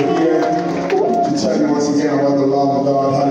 here to tell you once again about the love of God.